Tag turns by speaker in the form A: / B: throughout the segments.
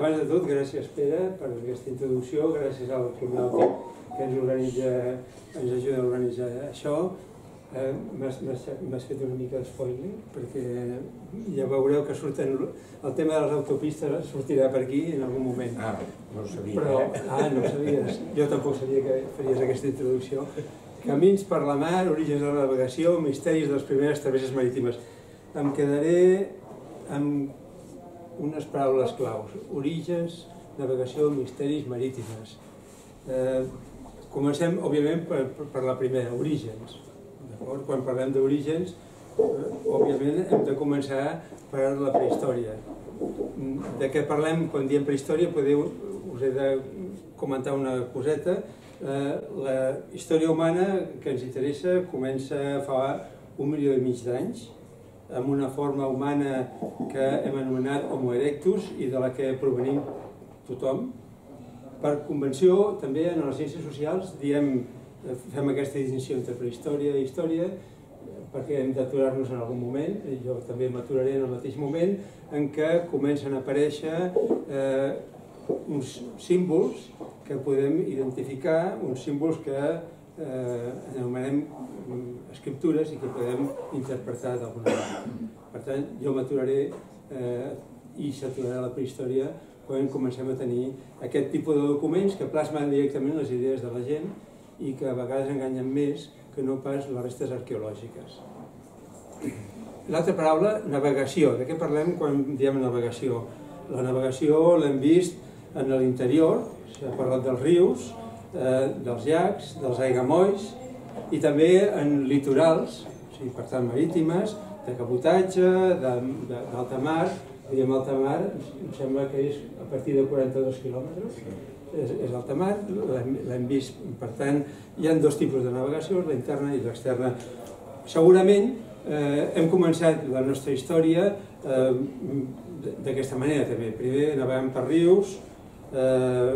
A: abans de tot, gràcies Pere per aquesta introducció, gràcies al Club Nàutic que ens organitza, ens ajuda a organitzar això. Eh, M'has fet una mica d'espoiling, perquè ja veureu que surten, el tema de les autopistes sortirà per aquí en algun moment.
B: Ah, no ho sabia.
A: Però,
B: eh?
A: ah, no ho sabies. Jo tampoc sabia que faries aquesta introducció. Camins per la mar, orígens de la navegació, misteris de les primeres travesses marítimes. Em quedaré amb unes paraules claus. Orígens, navegació, misteris marítimes. Eh, comencem, òbviament, per, per la primera, orígens. Quan parlem d'orígens, eh, òbviament hem de començar per la prehistòria. De què parlem quan diem prehistòria? Podeu, us he de comentar una coseta. Eh, la història humana que ens interessa comença fa un milió i mig d'anys, amb una forma humana que hem anomenat Homo erectus i de la que provenim tothom. Per convenció, també en les ciències socials diem, eh, fem aquesta distinció entre prehistòria i història, perquè hem d'aturar-nos en algun moment, jo també m'aturaré en el mateix moment, en què comencen a aparèixer eh, uns símbols que podem identificar, uns símbols que eh, anomenem escriptures i que podem interpretar d'alguna manera. Per tant, jo m'aturaré eh, i s'aturarà la prehistòria quan comencem a tenir aquest tipus de documents que plasmen directament les idees de la gent i que a vegades enganyen més que no pas les restes arqueològiques. L'altra paraula, navegació. De què parlem quan diem navegació? La navegació l'hem vist en l'interior, s'ha parlat dels rius, eh, dels llacs, dels aiguamolls i també en litorals, o sigui, per tant marítimes, de cabotatge, d'alta mar, diem alta mar, em sembla que és a partir de 42 quilòmetres, és, és alta mar, l'hem vist, per tant, hi ha dos tipus de navegació, la interna i l'externa. Segurament eh, hem començat la nostra història eh, d'aquesta manera també. Primer navegant per rius, eh,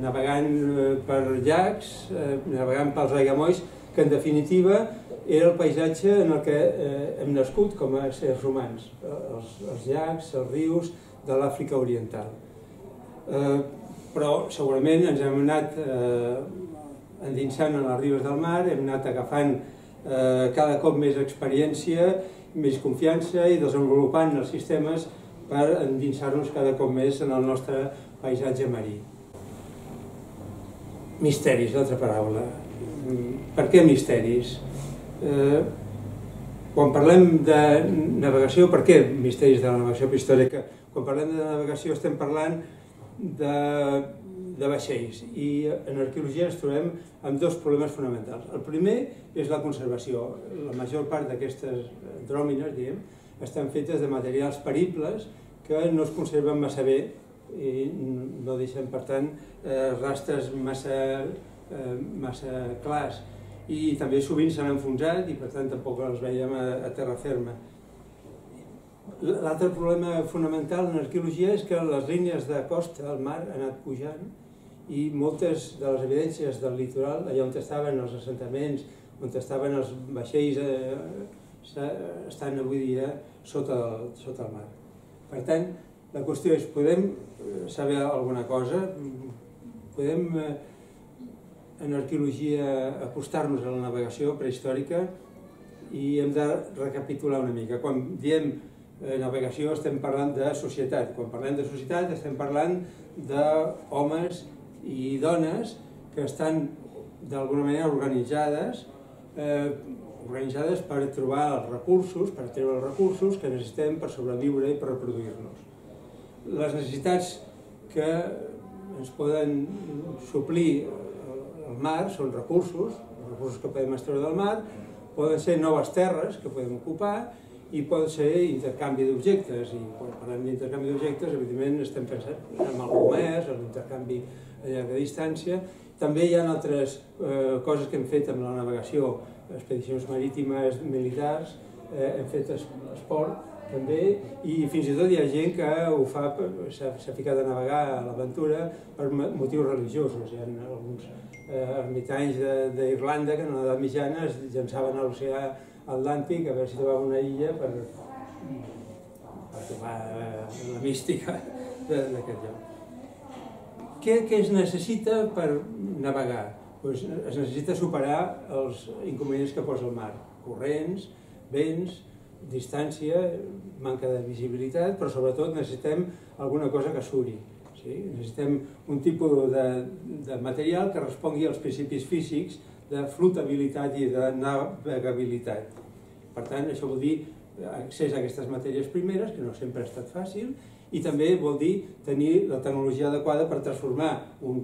A: navegant eh, per llacs, eh, navegant pels aiguamolls, que en definitiva era el paisatge en el que eh, hem nascut com a éssers humans, els, els llacs, els rius de l'Àfrica Oriental. Eh, però segurament ens hem anat eh, endinsant en les ribes del mar, hem anat agafant eh, cada cop més experiència, més confiança i desenvolupant els sistemes per endinsar-nos cada cop més en el nostre paisatge marí. Misteris, l'altra paraula. Per què misteris? Eh, quan parlem de navegació, per què misteris de la navegació prehistòrica? Quan parlem de navegació estem parlant de, de vaixells i en arqueologia ens trobem amb dos problemes fonamentals. El primer és la conservació. La major part d'aquestes dròmines, diguem, estan fetes de materials peribles que no es conserven massa bé i no deixen, per tant, eh, rastres massa, eh, massa clars i també sovint s'han enfonsat i per tant tampoc els veiem a, a terra ferma. L'altre problema fonamental en arqueologia és que les línies de costa, el mar, ha anat pujant i moltes de les evidències del litoral, allà on estaven els assentaments, on estaven els vaixells, eh, estan avui dia sota el, sota el mar. Per tant, la qüestió és, podem saber alguna cosa? Podem eh, en arqueologia acostar-nos a la navegació prehistòrica i hem de recapitular una mica. Quan diem eh, navegació estem parlant de societat. Quan parlem de societat estem parlant d'homes i dones que estan d'alguna manera organitzades eh, organitzades per trobar els recursos, per treure els recursos que necessitem per sobreviure i per reproduir-nos. Les necessitats que ens poden suplir el mar són recursos, els recursos que podem extreure del mar, poden ser noves terres que podem ocupar i pot ser intercanvi d'objectes. I quan parlem d'intercanvi d'objectes, evidentment estem pensant en el comerç, en l'intercanvi a llarga distància. També hi ha altres eh, coses que hem fet amb la navegació, expedicions marítimes, militars, eh, hem fet esport, també, i fins i tot hi ha gent que ho fa, s'ha ficat a navegar a l'aventura per motius religiosos. Hi ha alguns eh, ermitanys d'Irlanda que en l'edat mitjana es llançaven a l'oceà Atlàntic a veure si trobaven una illa per, per trobar eh, la mística d'aquest lloc. Què, què es necessita per navegar? Pues es necessita superar els inconvenients que posa el mar. Corrents, vents, distància, manca de visibilitat, però sobretot necessitem alguna cosa que suri. Sí? Necessitem un tipus de, de material que respongui als principis físics de flotabilitat i de navegabilitat. Per tant, això vol dir accés a aquestes matèries primeres, que no sempre ha estat fàcil, i també vol dir tenir la tecnologia adequada per transformar un,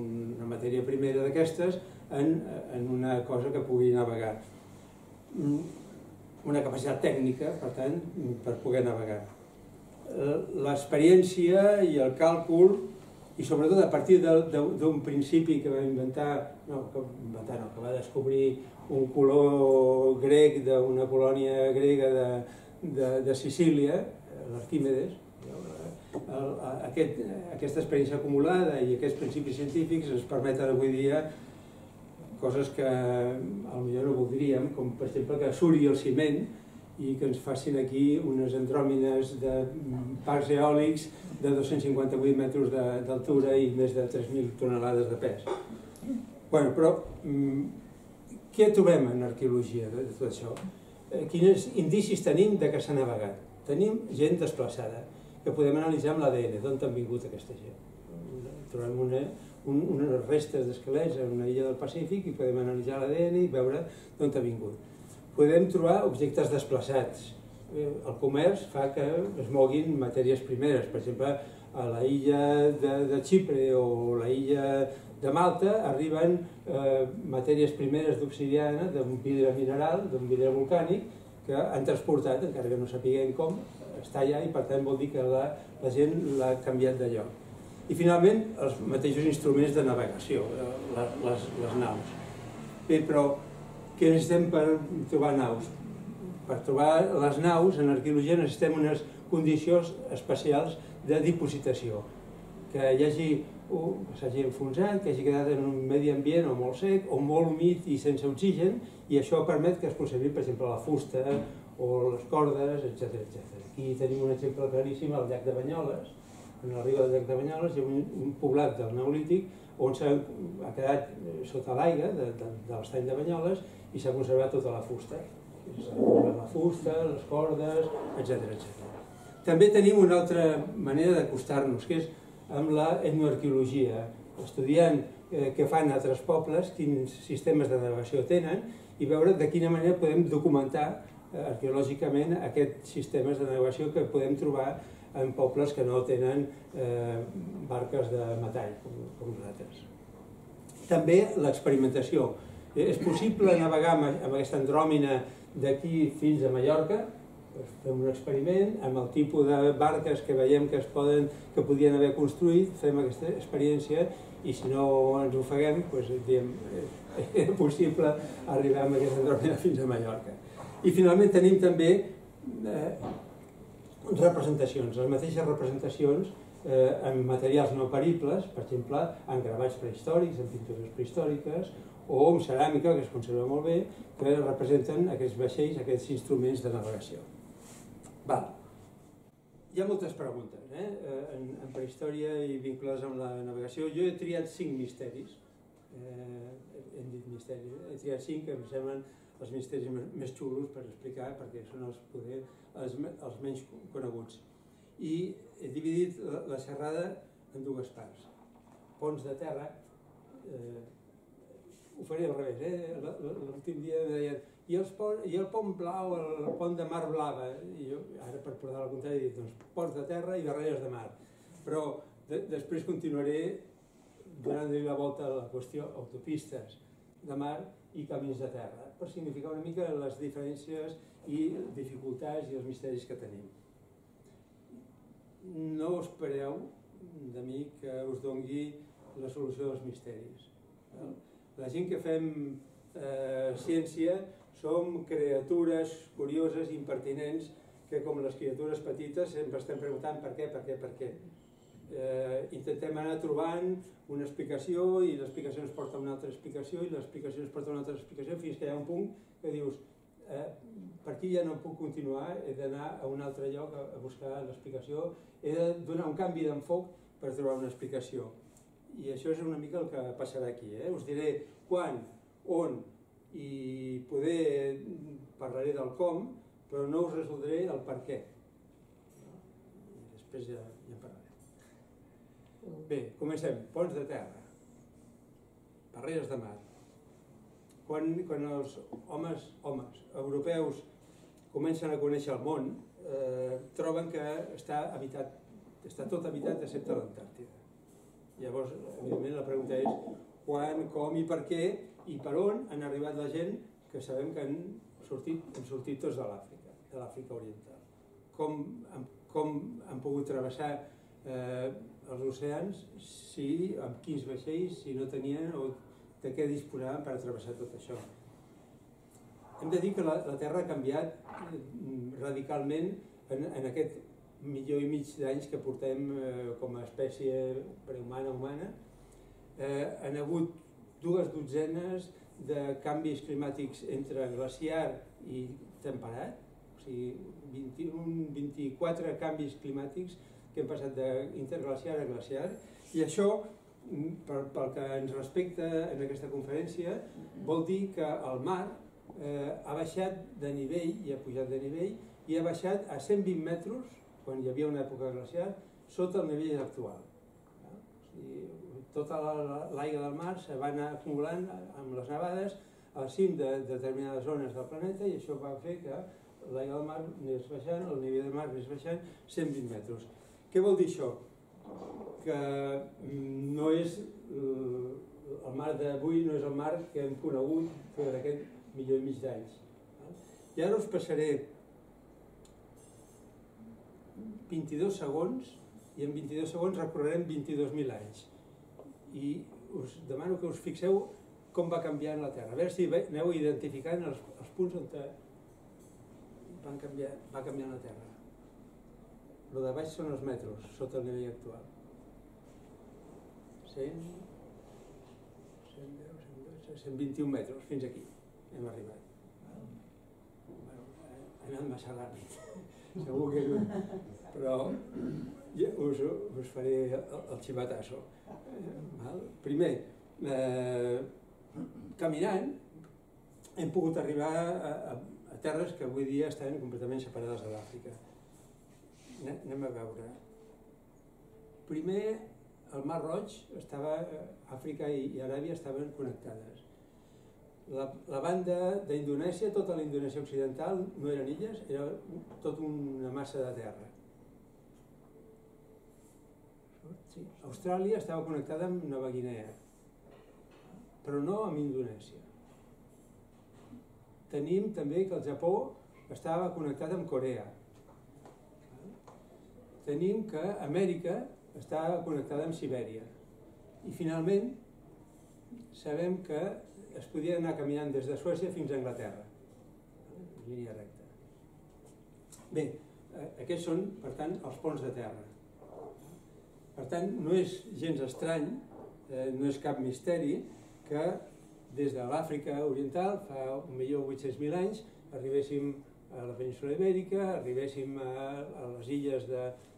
A: una matèria primera d'aquestes en, en una cosa que pugui navegar. Una capacitat tècnica, per tant, per poder navegar. Eh, l'experiència i el càlcul, i sobretot a partir d'un principi que va inventar, no, que, inventar no, que va descobrir un color grec d'una colònia grega de, de, de Sicília, l'Arquímedes, aquest, aquesta experiència acumulada i aquests principis científics ens permeten avui dia coses que potser no voldríem, com per exemple que suri el ciment i que ens facin aquí unes andròmines de parcs eòlics de 258 metres d'altura i més de 3.000 tonelades de pes. Bueno, però mm, què trobem en arqueologia de tot això? Eh, quins indicis tenim de que s'ha navegat? Tenim gent desplaçada, que podem analitzar amb l'ADN, d'on han vingut aquesta gent. Trobem una, un, unes restes d'esquelets en una illa del Pacífic i podem analitzar l'ADN i veure d'on ha vingut. Podem trobar objectes desplaçats. Eh, el comerç fa que es moguin matèries primeres. Per exemple, a la illa de, de Xipre o la illa de Malta arriben eh, matèries primeres d'obsidiana, d'un vidre mineral, d'un vidre volcànic, que han transportat, encara que no sapiguem com, està allà i per tant vol dir que la, la gent l'ha canviat de lloc. I finalment, els mateixos instruments de navegació, eh, les, les naus. Bé, però què necessitem per trobar naus? Per trobar les naus, en arqueologia necessitem unes condicions especials de dipositació. Que hi hagi s'hagi enfonsat, que hagi quedat en un medi ambient o molt sec, o molt humit i sense oxigen, i això permet que es conservi, per exemple, la fusta o les cordes, etc etc. Aquí tenim un exemple claríssim al llac de Banyoles, en la riba del llac de Banyoles hi ha un, un poblat del Neolític on s'ha ha quedat eh, sota l'aigua de, de, de l'estany de Banyoles i s'ha conservat tota la fusta. La fusta, les cordes, etc etc. També tenim una altra manera d'acostar-nos, que és amb la estudiant eh, què fan altres pobles, quins sistemes de navegació tenen i veure de quina manera podem documentar arqueològicament aquests sistemes de navegació que podem trobar en pobles que no tenen eh, barques de metall, com, com nosaltres. També l'experimentació. És possible navegar amb, amb aquesta andròmina d'aquí fins a Mallorca, doncs fem un experiment amb el tipus de barques que veiem que es poden, que podien haver construït, fem aquesta experiència i si no ens ofeguem, doncs, diem, és possible arribar amb aquesta andròmina fins a Mallorca. I finalment tenim també eh, representacions, les mateixes representacions eh, en materials no peribles, per exemple, en gravats prehistòrics, en pintures prehistòriques, o en ceràmica, que es conserva molt bé, que representen aquests vaixells, aquests instruments de navegació. Val. Hi ha moltes preguntes eh? en, en prehistòria i vinculades amb la navegació. Jo he triat cinc misteris, eh, hem dit misteris, he triat cinc que em semblen els misteris més xulos per explicar perquè són els, poder, els, els menys coneguts. I he dividit la, la xerrada en dues parts. Ponts de terra, eh, ho faré al revés, eh? l'últim dia em deien i, els pont, i el pont blau, el pont de mar blava, i jo ara per portar al contrari he dit doncs, ponts de terra i barreres de mar. Però de, després continuaré donant-li la volta a la qüestió autopistes de mar i camins de terra, per significar una mica les diferències i dificultats i els misteris que tenim. No espereu de mi que us dongui la solució dels misteris. La gent que fem eh, ciència som criatures curioses, impertinents, que com les criatures petites sempre estem preguntant per què, per què, per què eh, intentem anar trobant una explicació i l'explicació ens porta a una altra explicació i l'explicació ens porta a una altra explicació fins que hi ha un punt que dius eh, per aquí ja no puc continuar, he d'anar a un altre lloc a, a buscar l'explicació, he de donar un canvi d'enfoc per trobar una explicació. I això és una mica el que passarà aquí. Eh? Us diré quan, on i poder parlaré del com, però no us resoldré el per què. Després ja, ja parlaré. Bé, comencem. Ponts de terra. Barreres de mar. Quan, quan els homes, homes europeus comencen a conèixer el món, eh, troben que està habitat, està tot habitat excepte l'Antàrtida. Llavors, evidentment, la pregunta és quan, com i per què i per on han arribat la gent que sabem que han sortit, han sortit tots de l'Àfrica, de l'Àfrica Oriental. Com, com han pogut travessar eh, els oceans si, amb quins vaixells, si no tenien o de què disposaven per travessar tot això. Hem de dir que la, la Terra ha canviat eh, radicalment en, en aquest milió i mig d'anys que portem eh, com a espècie prehumana humana. Eh, han hagut dues dotzenes de canvis climàtics entre glaciar i temperat, o sigui, 21, 24 canvis climàtics que hem passat d'interglaciar a glaciar, i això, mm, pel que ens respecta en aquesta conferència, vol dir que el mar eh, ha baixat de nivell i ha pujat de nivell i ha baixat a 120 metres, quan hi havia una època glacial, sota el nivell actual. O sigui, tota l'aigua del mar se va anar acumulant amb les nevades al cim de determinades zones del planeta i això va fer que l'aigua del mar anés baixant, el nivell del mar anés baixant 120 metres. Què vol dir això? Que mm, no és eh, el mar d'avui no és el mar que hem conegut per aquest milió i mig d'anys. I ara us passaré 22 segons i en 22 segons recorrerem 22.000 anys. I us demano que us fixeu com va canviant la Terra. A veure si aneu identificant els, els punts on van canviar, va canviar la Terra. El de baix són els metros, sota el nivell actual. 100, 110, 112, 121 metres, fins aquí hem arribat. Bueno, ha anat massa ràpid, segur que. Però ja us, us faré el, el xivatasso. Val? Primer, eh, caminant hem pogut arribar a, a, a terres que avui dia estan completament separades de l'Àfrica anem a veure. Primer, el Mar Roig estava, Àfrica i Aràbia estaven connectades. La, la banda d'Indonèsia, tota la Indonèsia occidental, no eren illes, era tot una massa de terra. Sí. Austràlia estava connectada amb Nova Guinea, però no amb Indonèsia. Tenim també que el Japó estava connectat amb Corea, tenim que Amèrica està connectada amb Sibèria. I finalment sabem que es podia anar caminant des de Suècia fins a Anglaterra, línia recta. Bé, eh, aquests són, per tant, els ponts de terra. Per tant, no és gens estrany, eh, no és cap misteri, que des de l'Àfrica Oriental, fa 1.800.000 anys, arribéssim a la península Ibèrica, arribéssim a, a les illes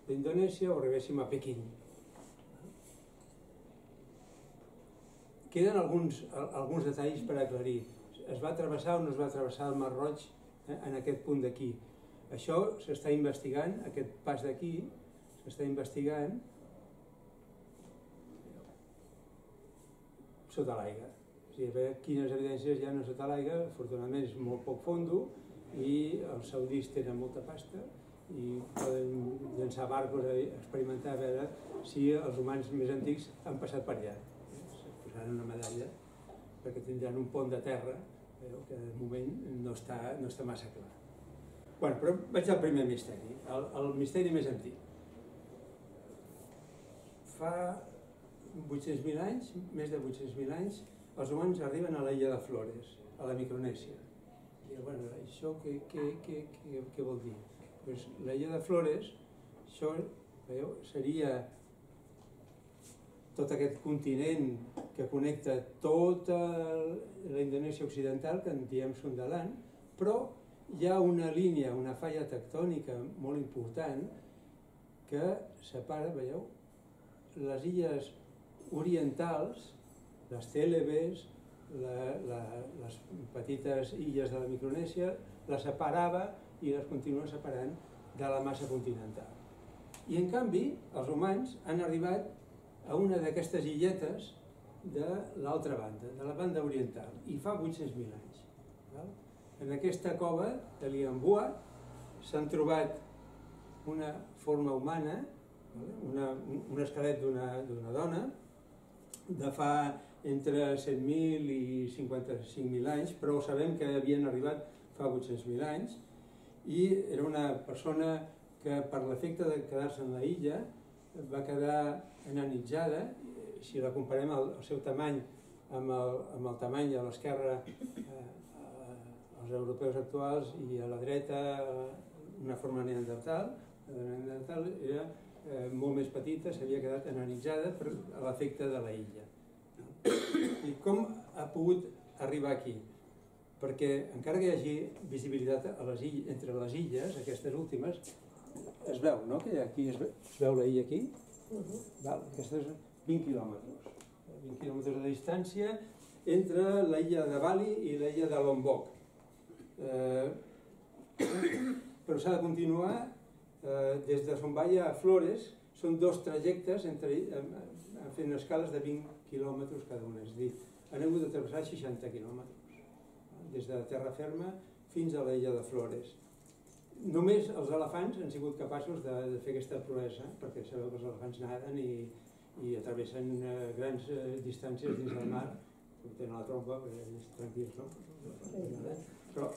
A: d'Indonèsia o arribéssim a Pequín. Queden alguns, alguns detalls per aclarir. Es va travessar o no es va travessar el Mar Roig eh, en aquest punt d'aquí. Això s'està investigant, aquest pas d'aquí, s'està investigant sota l'aigua. O sigui, a veure quines evidències hi ha sota l'aigua, afortunadament és molt poc fondo, i els saudis tenen molta pasta i poden llançar barcos a experimentar a veure si els humans més antics han passat per allà. Es posaran una medalla perquè tindran un pont de terra que de moment no està, no està massa clar. Bueno, però vaig al primer misteri, el, el misteri més antic. Fa 800.000 anys, més de 800.000 anys, els humans arriben a l'illa de Flores, a la Micronèsia i bueno, això què, què, què, què, què vol dir? Pues, la illa de Flores, això veieu, seria tot aquest continent que connecta tota la Indonèsia occidental, que en diem Sundaland, Però hi ha una línia, una falla tectònica molt important que separa, veieu, les illes orientals, les Cèlebes, la, la, les petites illes de la Micronèsia, les separava i les continua separant de la massa continental. I en canvi, els humans han arribat a una d'aquestes illetes de l'altra banda, de la banda oriental, i fa 800.000 anys. Val? En aquesta cova de Liambua s'han trobat una forma humana, una, un esquelet d'una dona, de fa entre 100.000 i 55.000 anys, però sabem que havien arribat fa 800.000 anys, i era una persona que per l'efecte de quedar-se en la illa va quedar enanitzada, si la comparem al, seu tamany amb el, amb el tamany a l'esquerra eh, els europeus actuals i a la dreta una forma neandertal, la neandertal era eh, molt més petita, s'havia quedat enanitzada per l'efecte de la illa. I com ha pogut arribar aquí? Perquè encara que hi hagi visibilitat a les illes, entre les illes, aquestes últimes, es veu, no? Que aquí es veu, es veu la illa aquí? Uh -huh. Val, aquesta és 20 quilòmetres. 20 quilòmetres de distància entre la illa de Bali i la illa de Lombok. Eh, però s'ha de continuar eh, des de Sombaia a Flores, són dos trajectes entre, eh, fent escales de 20 quilòmetres cada una, és a dir, han hagut de travessar 60 quilòmetres, des de terra ferma fins a la illa de Flores només els elefants han sigut capaços de, de fer aquesta proesa, perquè sabeu que els elefants naden i, i atravessen eh, grans eh, distàncies dins del mar, tenen la trompa, perquè és tranquils, no? Però,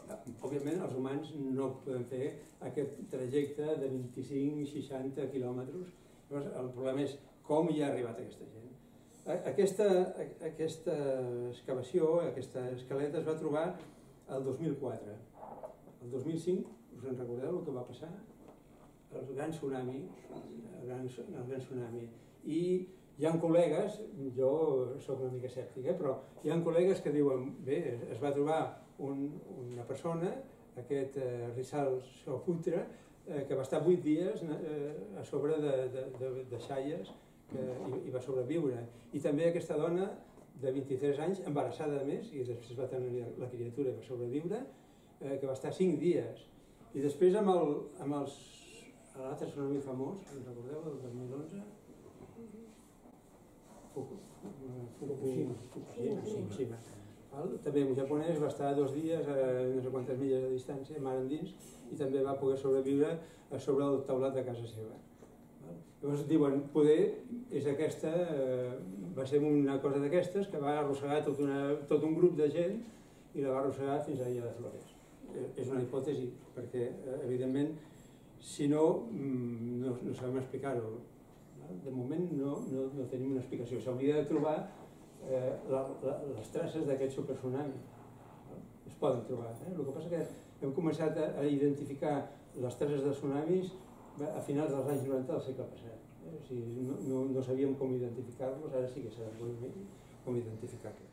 A: òbviament, els humans no poden fer aquest trajecte de 25-60 quilòmetres. Llavors, el problema és com hi ha arribat aquesta gent. Aquesta, aquesta excavació, aquesta escaleta es va trobar el 2004. El 2005 us en recordeu el que va passar? El gran tsunami, el gran, el gran tsunami. I hi ha col·legues, jo sóc una mica escèptic, eh, però hi ha col·legues que diuen, bé, es va trobar un, una persona, aquest eh, Rizal Soputra, eh, que va estar vuit dies eh, a sobre de, de, de, de xalles que, i, i va sobreviure. I també aquesta dona de 23 anys, embarassada més, i després va tenir la criatura i va sobreviure, eh, que va estar 5 dies i després amb el, amb els, l'altre tsunami famós, us recordeu, del 2011? Fukushima. Fukushima. Fukushima. També un japonès va estar dos dies a no sé quantes milles de distància, mar endins, i també va poder sobreviure a sobre el taulat de casa seva. Llavors diuen, poder és aquesta, eh, va ser una cosa d'aquestes que va arrossegar tot, una, tot un grup de gent i la va arrossegar fins a l'illa de Flores. Eh, és una hipòtesi, perquè eh, evidentment si no, mm, no, no sabem explicar-ho. De moment no, no, no tenim una explicació. S'hauria de trobar eh, la, la, les traces d'aquest supertsunami. Es poden trobar. Eh? El que passa que hem començat a, a identificar les traces de tsunamis a finals dels anys 90 del segle passat. Eh? O no, no, no sabíem com sí que sabem com identificar-los.